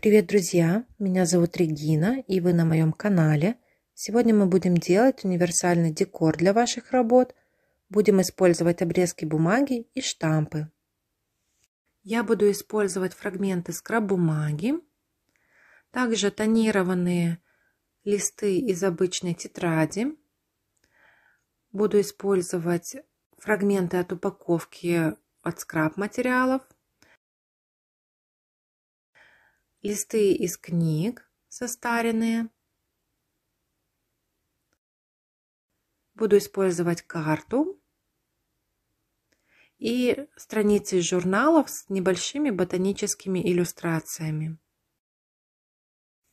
Привет, друзья! Меня зовут Регина, и вы на моем канале. Сегодня мы будем делать универсальный декор для ваших работ. Будем использовать обрезки бумаги и штампы. Я буду использовать фрагменты скраб-бумаги, также тонированные листы из обычной тетради. Буду использовать фрагменты от упаковки от скраб-материалов – листы из книг состаренные. Буду использовать карту и страницы журналов с небольшими ботаническими иллюстрациями.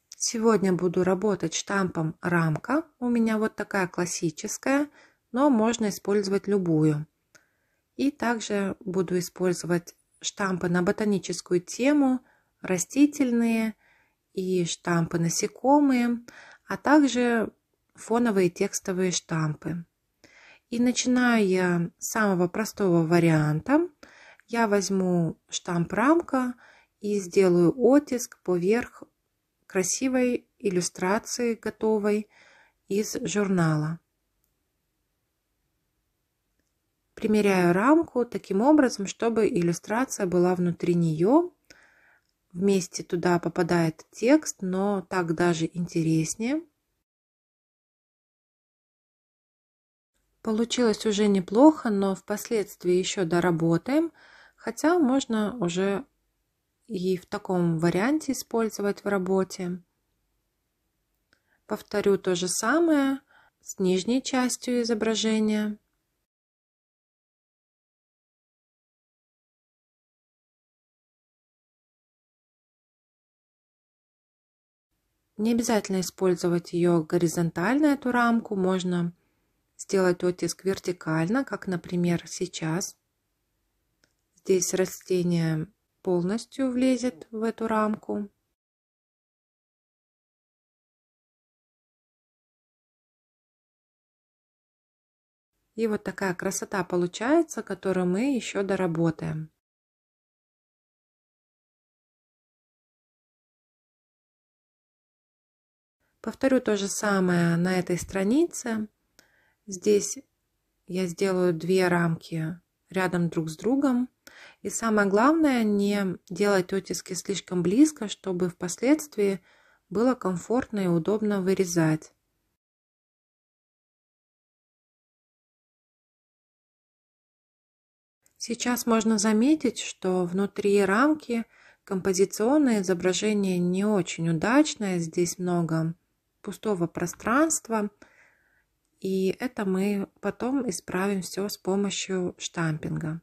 Сегодня буду работать штампом рамка. У меня вот такая классическая, но можно использовать любую. И также буду использовать штампы на ботаническую тему – растительные и штампы насекомые, а также фоновые текстовые штампы. И начинаю я с самого простого варианта. Я возьму штамп рамка и сделаю оттиск поверх красивой иллюстрации готовой из журнала. Примеряю рамку таким образом, чтобы иллюстрация была внутри нее Вместе туда попадает текст, но так даже интереснее. Получилось уже неплохо, но впоследствии еще доработаем, хотя можно уже и в таком варианте использовать в работе. Повторю то же самое с нижней частью изображения. Не обязательно использовать ее горизонтально, эту рамку. Можно сделать оттиск вертикально, как, например, сейчас. Здесь растение полностью влезет в эту рамку. И вот такая красота получается, которую мы еще доработаем. Повторю то же самое на этой странице. Здесь я сделаю две рамки рядом друг с другом. И самое главное, не делать оттиски слишком близко, чтобы впоследствии было комфортно и удобно вырезать. Сейчас можно заметить, что внутри рамки композиционное изображение не очень удачное. Здесь много пустого пространства. И это мы потом исправим все с помощью штампинга.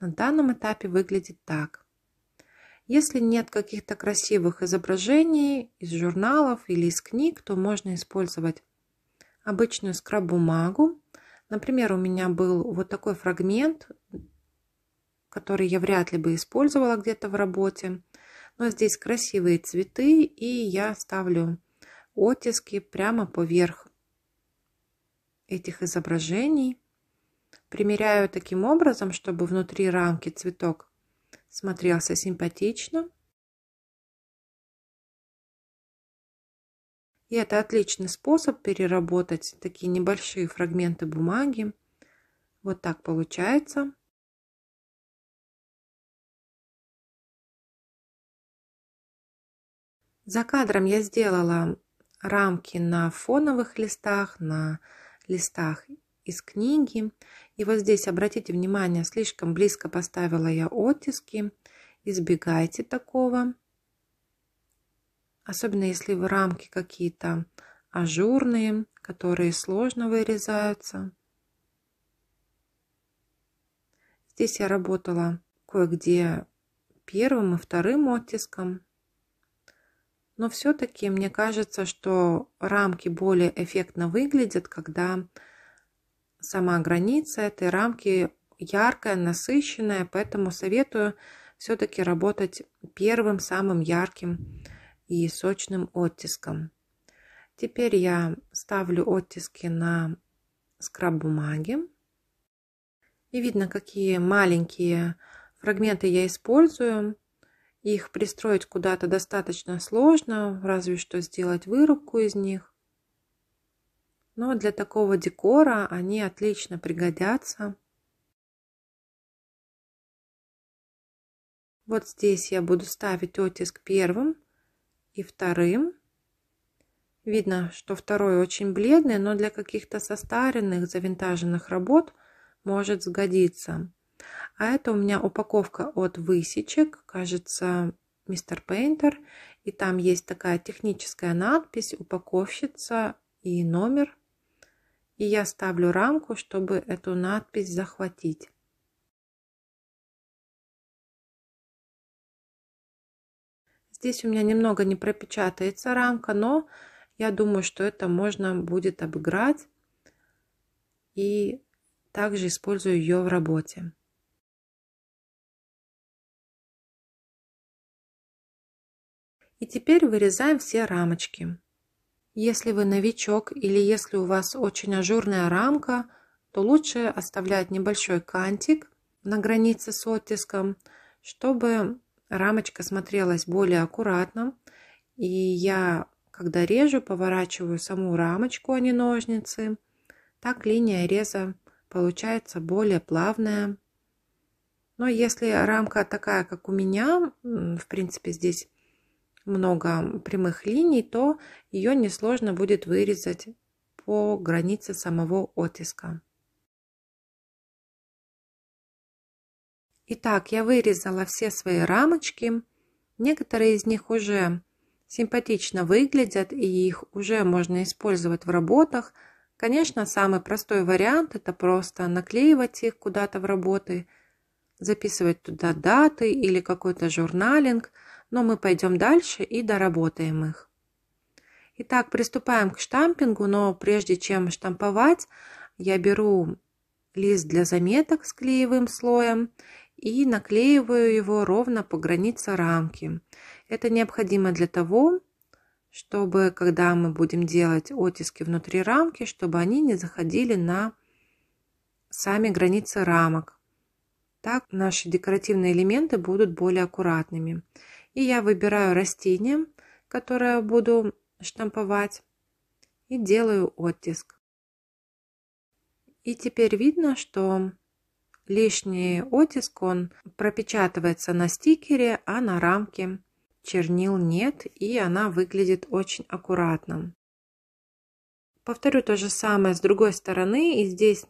На данном этапе выглядит так. Если нет каких-то красивых изображений из журналов или из книг, то можно использовать обычную скраб-бумагу. Например, у меня был вот такой фрагмент, который я вряд ли бы использовала где-то в работе. Но здесь красивые цветы, и я ставлю оттиски прямо поверх этих изображений. Примеряю таким образом, чтобы внутри рамки цветок смотрелся симпатично. И это отличный способ переработать такие небольшие фрагменты бумаги. Вот так получается. За кадром я сделала рамки на фоновых листах, на листах из книги. И вот здесь, обратите внимание, слишком близко поставила я оттиски. Избегайте такого. Особенно если в рамки какие-то ажурные, которые сложно вырезаются. Здесь я работала кое-где первым и вторым оттиском. Но все-таки мне кажется, что рамки более эффектно выглядят, когда сама граница этой рамки яркая, насыщенная, поэтому советую все-таки работать первым самым ярким и сочным оттиском. Теперь я ставлю оттиски на скраб бумаги. И видно, какие маленькие фрагменты я использую. Их пристроить куда-то достаточно сложно, разве что сделать вырубку из них. Но для такого декора они отлично пригодятся. Вот здесь я буду ставить оттиск первым и вторым. Видно, что второй очень бледный, но для каких-то состаренных, завинтаженных работ может сгодиться. А это у меня упаковка от высечек, кажется, мистер Пейнтер. И там есть такая техническая надпись, упаковщица и номер. И я ставлю рамку, чтобы эту надпись захватить. Здесь у меня немного не пропечатается рамка, но я думаю, что это можно будет обыграть. И также использую ее в работе. И теперь вырезаем все рамочки. Если вы новичок или если у вас очень ажурная рамка, то лучше оставлять небольшой кантик на границе с оттиском, чтобы рамочка смотрелась более аккуратно. И я, когда режу, поворачиваю саму рамочку, а не ножницы. Так линия реза получается более плавная. Но если рамка такая, как у меня, в принципе, здесь много прямых линий, то ее несложно будет вырезать по границе самого оттиска. Итак, я вырезала все свои рамочки. Некоторые из них уже симпатично выглядят, и их уже можно использовать в работах. Конечно, самый простой вариант – это просто наклеивать их куда-то в работы, записывать туда даты или какой-то журналинг, но мы пойдем дальше и доработаем их. Итак, приступаем к штампингу, но прежде чем штамповать, я беру лист для заметок с клеевым слоем и наклеиваю его ровно по границе рамки. Это необходимо для того, чтобы, когда мы будем делать оттиски внутри рамки, чтобы они не заходили на сами границы рамок. Так наши декоративные элементы будут более аккуратными. И я выбираю растение, которое буду штамповать, и делаю оттиск. И теперь видно, что Лишний оттиск, он пропечатывается на стикере, а на рамке чернил нет, и она выглядит очень аккуратно. Повторю то же самое с другой стороны, и здесь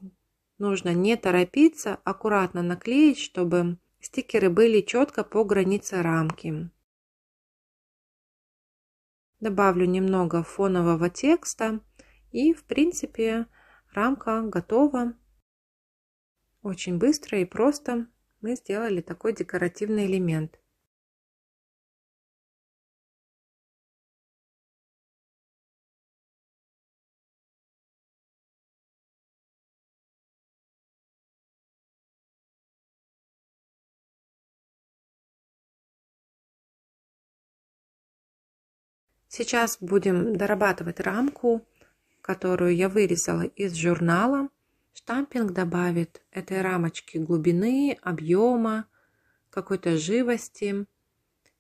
нужно не торопиться, аккуратно наклеить, чтобы стикеры были четко по границе рамки. Добавлю немного фонового текста, и в принципе рамка готова. Очень быстро и просто мы сделали такой декоративный элемент. Сейчас будем дорабатывать рамку, которую я вырезала из журнала. Штампинг добавит этой рамочке глубины, объема, какой-то живости.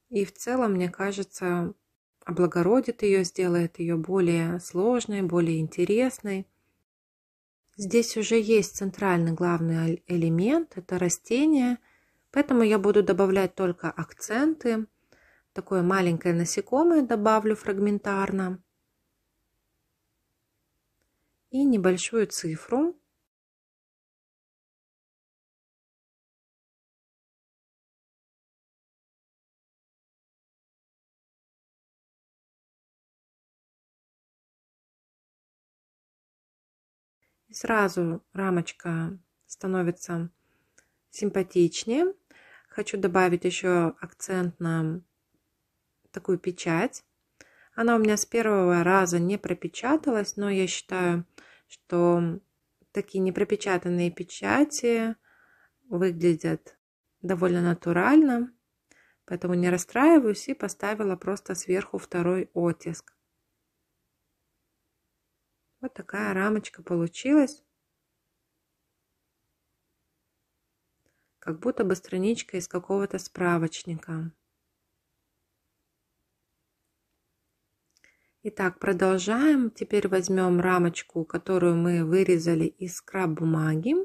И в целом, мне кажется, облагородит ее, сделает ее более сложной, более интересной. Здесь уже есть центральный главный элемент, это растение, поэтому я буду добавлять только акценты. Такое маленькое насекомое добавлю фрагментарно. И небольшую цифру И сразу рамочка становится симпатичнее. Хочу добавить еще акцент на такую печать. Она у меня с первого раза не пропечаталась, но я считаю, что такие непропечатанные печати выглядят довольно натурально. Поэтому не расстраиваюсь и поставила просто сверху второй оттиск. Вот такая рамочка получилась. Как будто бы страничка из какого-то справочника. Итак, продолжаем. Теперь возьмем рамочку, которую мы вырезали из скраб бумаги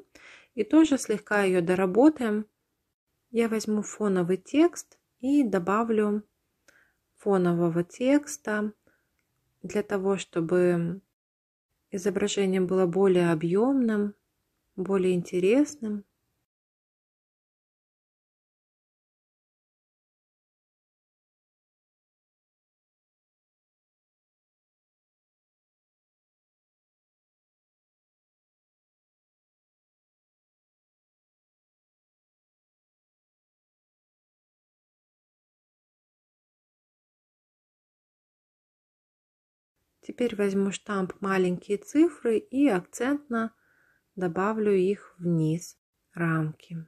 и тоже слегка ее доработаем. Я возьму фоновый текст и добавлю фонового текста для того, чтобы изображение было более объемным, более интересным. Теперь возьму штамп маленькие цифры и акцентно добавлю их вниз рамки.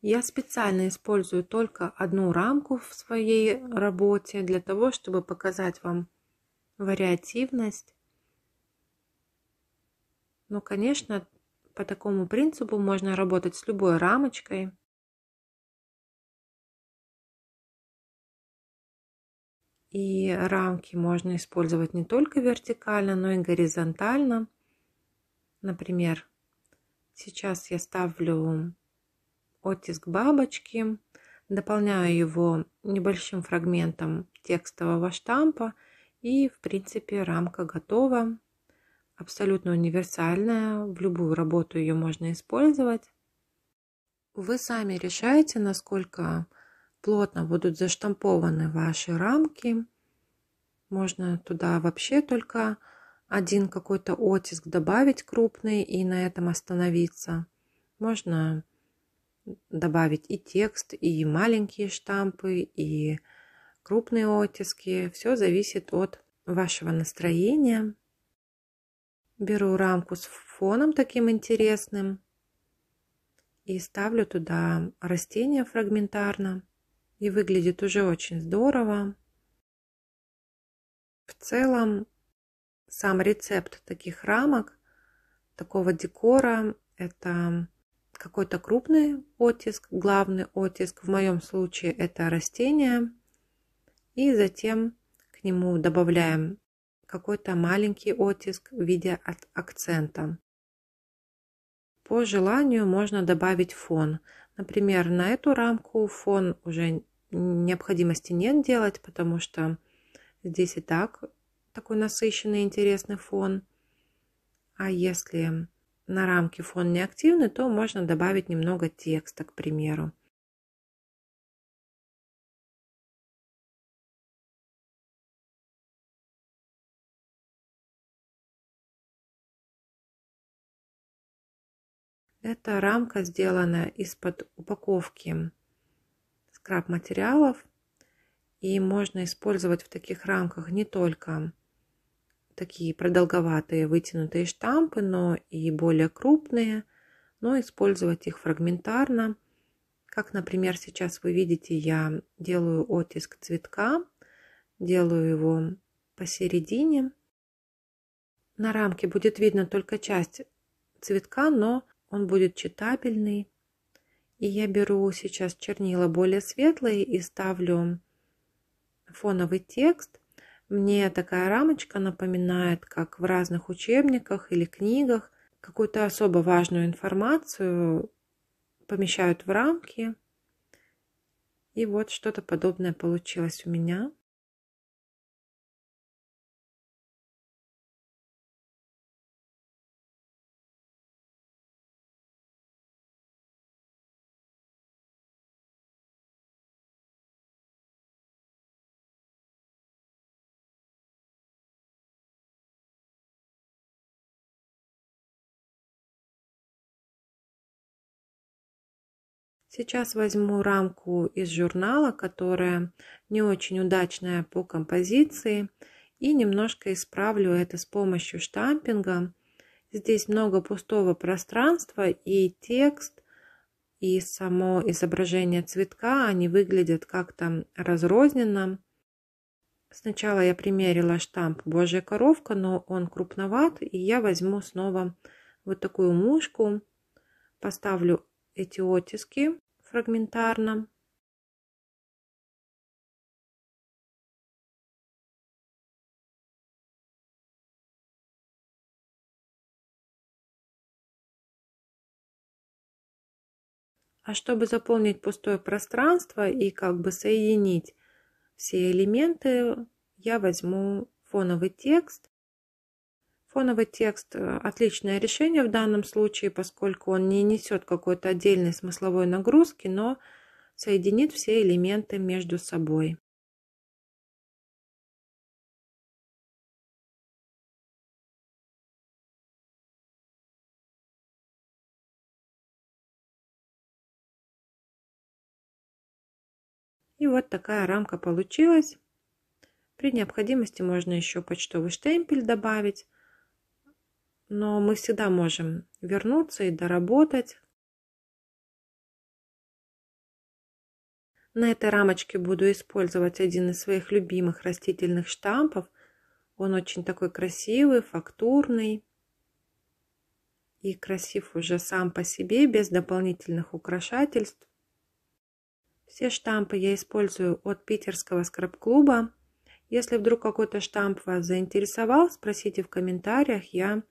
Я специально использую только одну рамку в своей работе для того, чтобы показать вам вариативность. Но, конечно, по такому принципу можно работать с любой рамочкой. И рамки можно использовать не только вертикально, но и горизонтально. Например, сейчас я ставлю оттиск бабочки, дополняю его небольшим фрагментом текстового штампа и, в принципе, рамка готова. Абсолютно универсальная, в любую работу ее можно использовать. Вы сами решаете, насколько плотно будут заштампованы ваши рамки. Можно туда вообще только один какой-то оттиск добавить крупный и на этом остановиться. Можно добавить и текст, и маленькие штампы, и крупные оттиски. Все зависит от вашего настроения. Беру рамку с фоном таким интересным и ставлю туда растение фрагментарно и выглядит уже очень здорово. В целом, сам рецепт таких рамок, такого декора, это какой-то крупный оттиск, главный оттиск, в моем случае это растение, и затем к нему добавляем какой-то маленький оттиск в виде акцента. По желанию можно добавить фон. Например, на эту рамку фон уже необходимости нет делать, потому что здесь и так такой насыщенный интересный фон. А если на рамке фон не активный, то можно добавить немного текста, к примеру. Эта рамка сделана из-под упаковки скраб материалов. И можно использовать в таких рамках не только такие продолговатые вытянутые штампы, но и более крупные, но использовать их фрагментарно. Как, например, сейчас вы видите, я делаю оттиск цветка, делаю его посередине. На рамке будет видно только часть цветка, но он будет читабельный. И я беру сейчас чернила более светлые и ставлю фоновый текст. Мне такая рамочка напоминает, как в разных учебниках или книгах какую-то особо важную информацию помещают в рамки. И вот что-то подобное получилось у меня. Сейчас возьму рамку из журнала, которая не очень удачная по композиции, и немножко исправлю это с помощью штампинга. Здесь много пустого пространства и текст, и само изображение цветка, они выглядят как-то разрозненно. Сначала я примерила штамп «Божья коровка», но он крупноват, и я возьму снова вот такую мушку, поставлю эти оттиски фрагментарно. А чтобы заполнить пустое пространство и как бы соединить все элементы, я возьму фоновый текст Фоновый текст э, – отличное решение в данном случае, поскольку он не несет какой-то отдельной смысловой нагрузки, но соединит все элементы между собой. И вот такая рамка получилась. При необходимости можно еще почтовый штемпель добавить. Но мы всегда можем вернуться и доработать. На этой рамочке буду использовать один из своих любимых растительных штампов. Он очень такой красивый, фактурный и красив уже сам по себе, без дополнительных украшательств. Все штампы я использую от питерского скраб-клуба. Если вдруг какой-то штамп вас заинтересовал, спросите в комментариях, я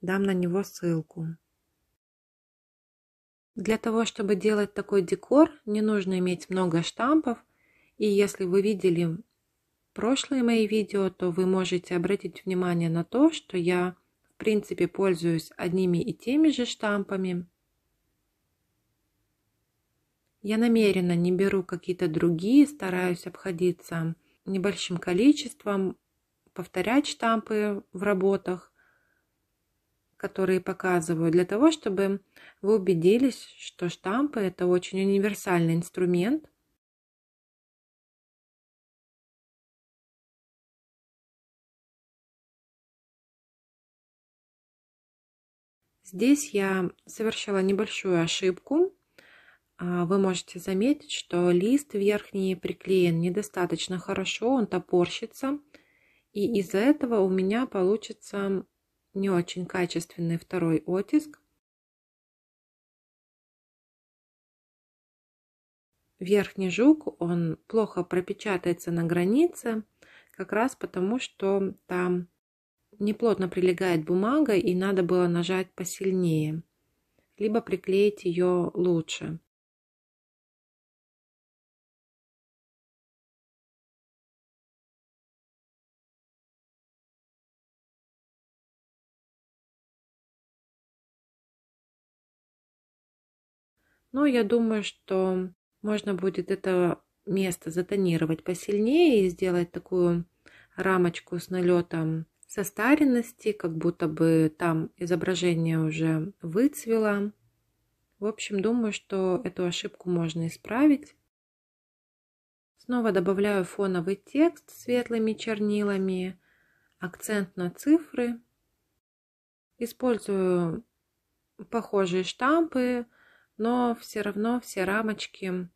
дам на него ссылку. Для того, чтобы делать такой декор, не нужно иметь много штампов. И если вы видели прошлые мои видео, то вы можете обратить внимание на то, что я в принципе пользуюсь одними и теми же штампами. Я намеренно не беру какие-то другие, стараюсь обходиться небольшим количеством, повторять штампы в работах, которые показываю, для того, чтобы вы убедились, что штампы это очень универсальный инструмент. Здесь я совершила небольшую ошибку. А, вы можете заметить, что лист верхний приклеен недостаточно хорошо, он топорщится. И из-за этого у меня получится не очень качественный второй оттиск. Верхний жук, он плохо пропечатается на границе, как раз потому, что там неплотно прилегает бумага и надо было нажать посильнее, либо приклеить ее лучше. Но я думаю, что можно будет это место затонировать посильнее и сделать такую рамочку с налетом состаренности, как будто бы там изображение уже выцвело. В общем, думаю, что эту ошибку можно исправить. Снова добавляю фоновый текст светлыми чернилами, акцент на цифры. Использую похожие штампы, но все равно все рамочки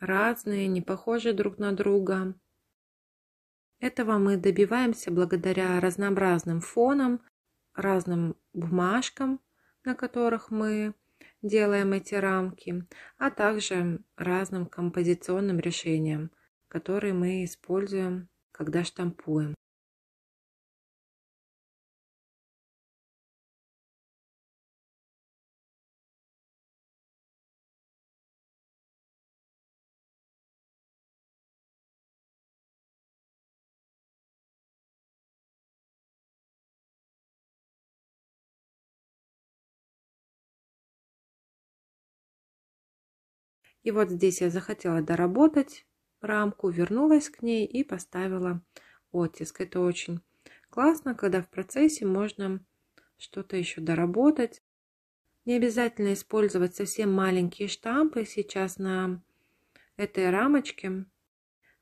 разные, не похожи друг на друга. Этого мы добиваемся благодаря разнообразным фонам, разным бумажкам, на которых мы делаем эти рамки, а также разным композиционным решениям, которые мы используем, когда штампуем. И вот здесь я захотела доработать рамку, вернулась к ней и поставила оттиск. Это очень классно, когда в процессе можно что-то еще доработать. Не обязательно использовать совсем маленькие штампы сейчас на этой рамочке.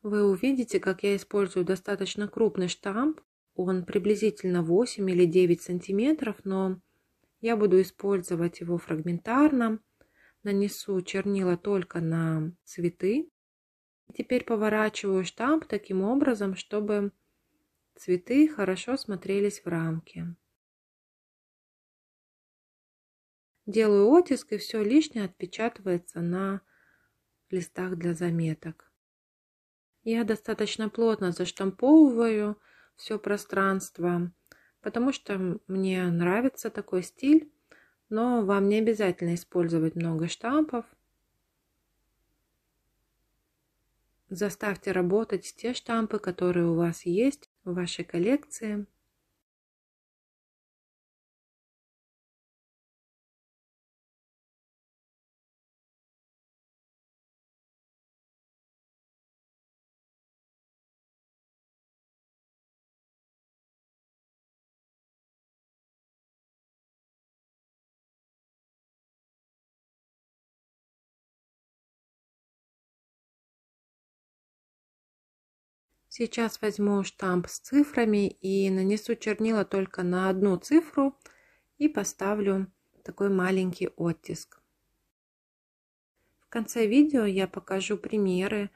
Вы увидите, как я использую достаточно крупный штамп. Он приблизительно 8 или 9 сантиметров, но я буду использовать его фрагментарно нанесу чернила только на цветы. Теперь поворачиваю штамп таким образом, чтобы цветы хорошо смотрелись в рамке. Делаю оттиск и все лишнее отпечатывается на листах для заметок. Я достаточно плотно заштамповываю все пространство, потому что мне нравится такой стиль но вам не обязательно использовать много штампов. Заставьте работать те штампы, которые у вас есть в вашей коллекции. Сейчас возьму штамп с цифрами и нанесу чернила только на одну цифру и поставлю такой маленький оттиск. В конце видео я покажу примеры,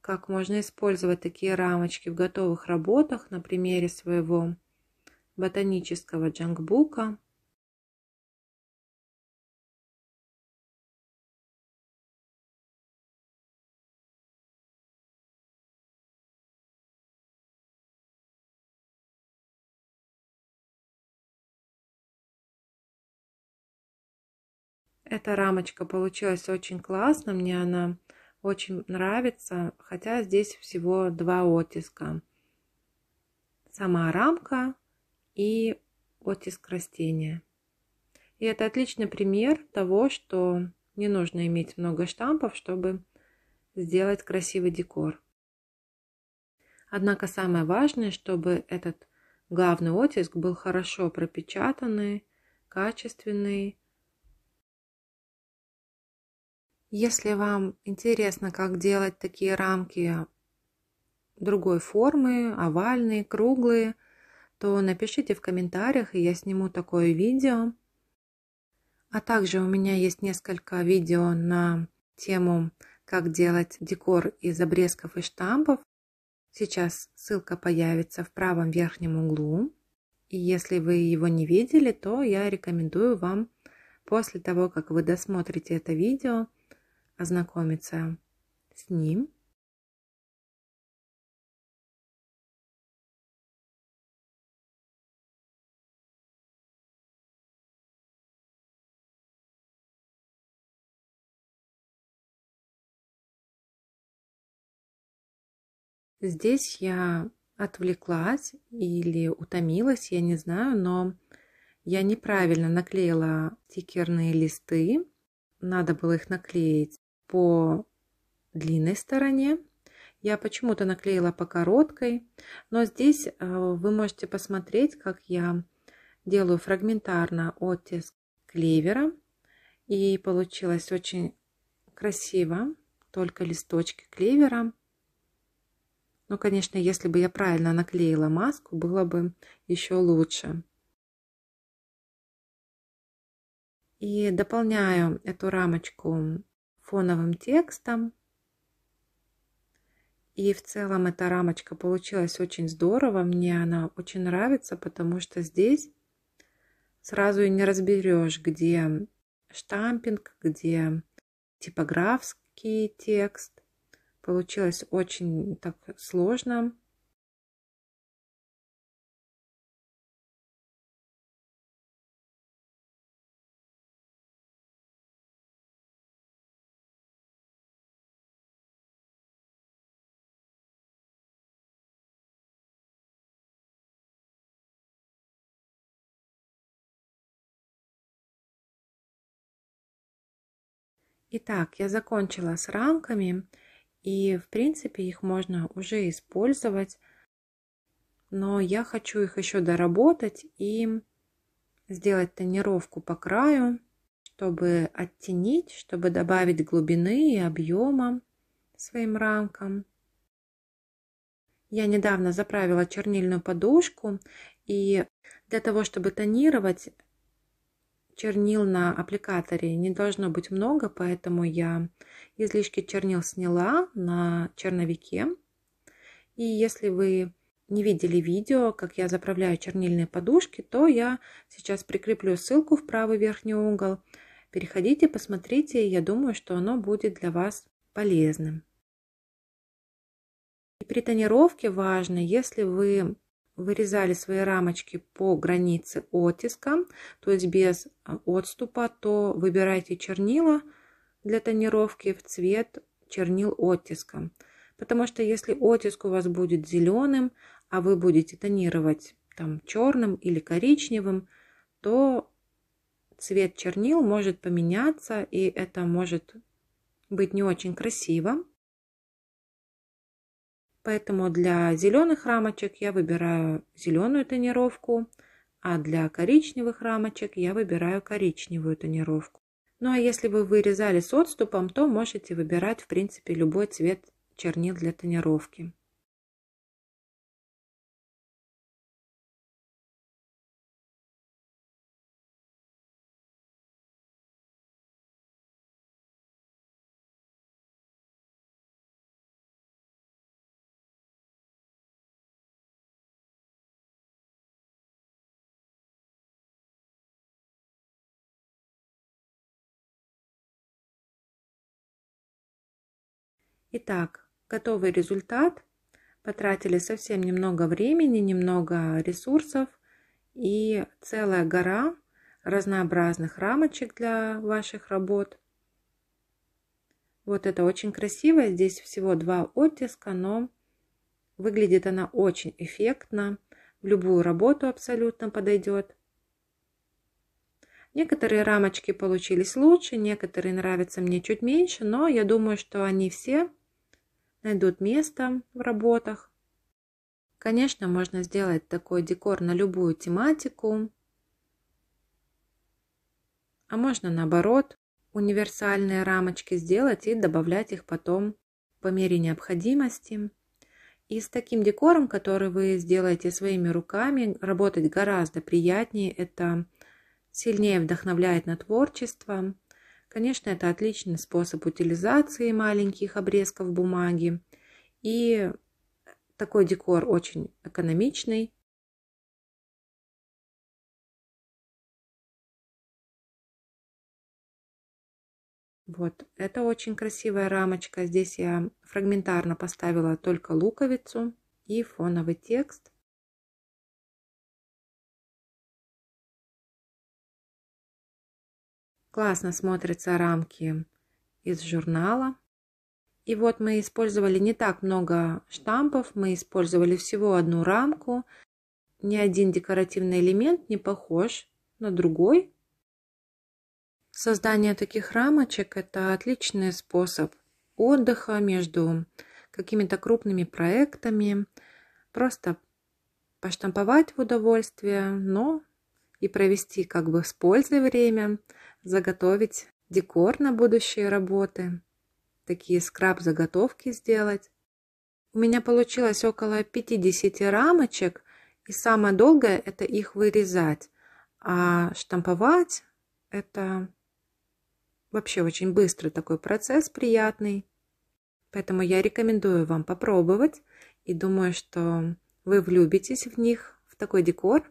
как можно использовать такие рамочки в готовых работах на примере своего ботанического джангбука Эта рамочка получилась очень классно, мне она очень нравится, хотя здесь всего два оттиска. Сама рамка и оттиск растения. И это отличный пример того, что не нужно иметь много штампов, чтобы сделать красивый декор. Однако самое важное, чтобы этот главный оттиск был хорошо пропечатанный, качественный, Если вам интересно, как делать такие рамки другой формы, овальные, круглые, то напишите в комментариях, и я сниму такое видео. А также у меня есть несколько видео на тему, как делать декор из обрезков и штампов. Сейчас ссылка появится в правом верхнем углу. И если вы его не видели, то я рекомендую вам после того, как вы досмотрите это видео, ознакомиться с ним. Здесь я отвлеклась или утомилась, я не знаю, но я неправильно наклеила стикерные листы. Надо было их наклеить по длинной стороне. Я почему-то наклеила по короткой, но здесь э, вы можете посмотреть, как я делаю фрагментарно оттиск клевера. И получилось очень красиво, только листочки клевера. Ну, конечно, если бы я правильно наклеила маску, было бы еще лучше. И дополняю эту рамочку фоновым текстом. И в целом эта рамочка получилась очень здорово. Мне она очень нравится, потому что здесь сразу и не разберешь, где штампинг, где типографский текст. Получилось очень так сложно. Итак, я закончила с рамками, и в принципе их можно уже использовать, но я хочу их еще доработать и сделать тонировку по краю, чтобы оттенить, чтобы добавить глубины и объема своим рамкам. Я недавно заправила чернильную подушку, и для того, чтобы тонировать, чернил на аппликаторе не должно быть много, поэтому я излишки чернил сняла на черновике. И если вы не видели видео, как я заправляю чернильные подушки, то я сейчас прикреплю ссылку в правый верхний угол. Переходите, посмотрите, я думаю, что оно будет для вас полезным. И при тонировке важно, если вы вырезали свои рамочки по границе оттиска, то есть без а, отступа, то выбирайте чернила для тонировки в цвет чернил оттиска. Потому что если оттиск у вас будет зеленым, а вы будете тонировать там черным или коричневым, то цвет чернил может поменяться, и это может быть не очень красиво. Поэтому для зеленых рамочек я выбираю зеленую тонировку, а для коричневых рамочек я выбираю коричневую тонировку. Ну а если вы вырезали с отступом, то можете выбирать в принципе любой цвет чернил для тонировки. Итак, готовый результат. Потратили совсем немного времени, немного ресурсов и целая гора разнообразных рамочек для ваших работ. Вот это очень красиво. Здесь всего два оттиска, но выглядит она очень эффектно. В любую работу абсолютно подойдет. Некоторые рамочки получились лучше, некоторые нравятся мне чуть меньше, но я думаю, что они все найдут место в работах. Конечно, можно сделать такой декор на любую тематику, а можно наоборот универсальные рамочки сделать и добавлять их потом по мере необходимости. И с таким декором, который вы сделаете своими руками, работать гораздо приятнее. Это сильнее вдохновляет на творчество. Конечно, это отличный способ утилизации маленьких обрезков бумаги. И такой декор очень экономичный. Вот, это очень красивая рамочка. Здесь я фрагментарно поставила только луковицу и фоновый текст. Классно смотрятся рамки из журнала. И вот мы использовали не так много штампов, мы использовали всего одну рамку. Ни один декоративный элемент не похож на другой. Создание таких рамочек – это отличный способ отдыха между какими-то крупными проектами. Просто поштамповать в удовольствие, но и провести как бы с пользой время – заготовить декор на будущие работы, такие скраб-заготовки сделать. У меня получилось около 50 рамочек, и самое долгое это их вырезать, а штамповать это вообще очень быстрый такой процесс, приятный. Поэтому я рекомендую вам попробовать и думаю, что вы влюбитесь в них, в такой декор,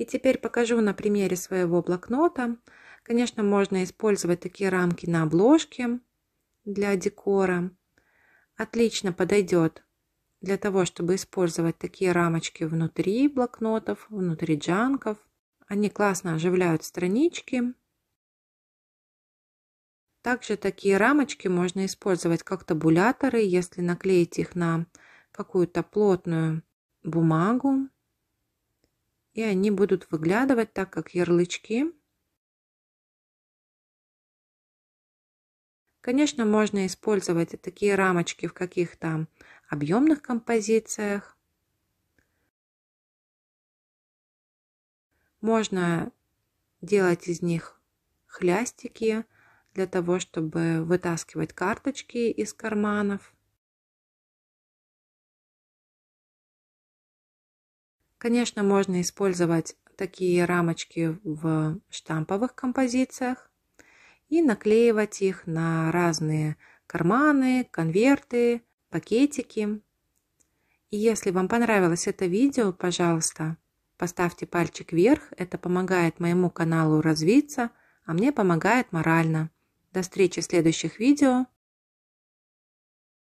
И теперь покажу на примере своего блокнота. Конечно, можно использовать такие рамки на обложке для декора. Отлично подойдет для того, чтобы использовать такие рамочки внутри блокнотов, внутри джанков. Они классно оживляют странички. Также такие рамочки можно использовать как табуляторы, если наклеить их на какую-то плотную бумагу и они будут выглядывать так, как ярлычки. Конечно, можно использовать такие рамочки в каких-то объемных композициях. Можно делать из них хлястики для того, чтобы вытаскивать карточки из карманов. Конечно, можно использовать такие рамочки в штамповых композициях и наклеивать их на разные карманы, конверты, пакетики. И если вам понравилось это видео, пожалуйста, поставьте пальчик вверх. Это помогает моему каналу развиться, а мне помогает морально. До встречи в следующих видео.